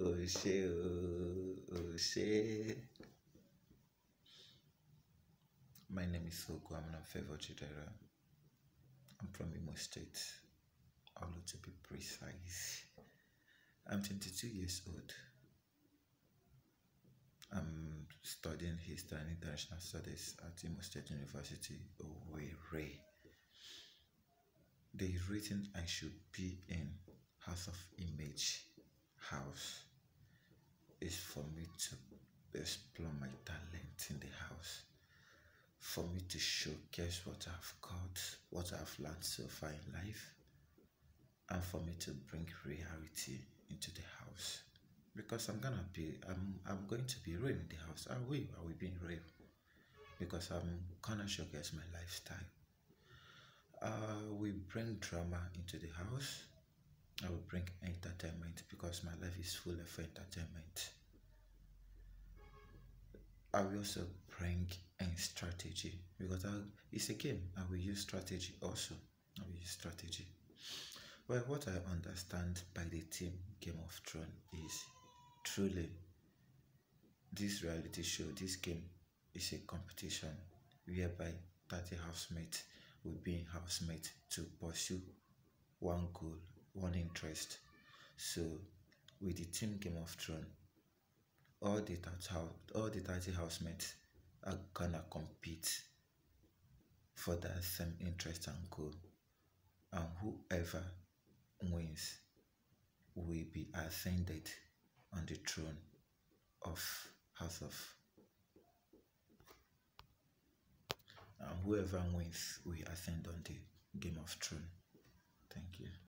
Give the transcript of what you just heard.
Oshe, oh, Oshe. My name is Ogu Favor Chidera. I'm from Imo State, Orlu to be precise. I'm 22 years old. I'm studying History and International Studies at Imo State University, Owerri. Is written I should be in House of Image house is for me to explore my talent in the house, for me to showcase what I've got, what I've learned so far in life, and for me to bring reality into the house. Because I'm gonna be, I'm, I'm going to be real in the house. I will, I will be real. Because I'm gonna showcase my lifestyle. Uh, we bring drama into the house I will bring entertainment because my life is full of entertainment. I will also bring in strategy because I, it's a game. I will use strategy also. I will use strategy. Well, what I understand by the team Game of Thrones is truly this reality show, this game is a competition whereby 30 housemates will be in housemate to pursue one goal one interest. So with the team Game of Thrones, all the all the 30 housemates are gonna compete for that same interest and goal. And whoever wins will be ascended on the throne of House of and whoever wins will ascend on the Game of Thrones.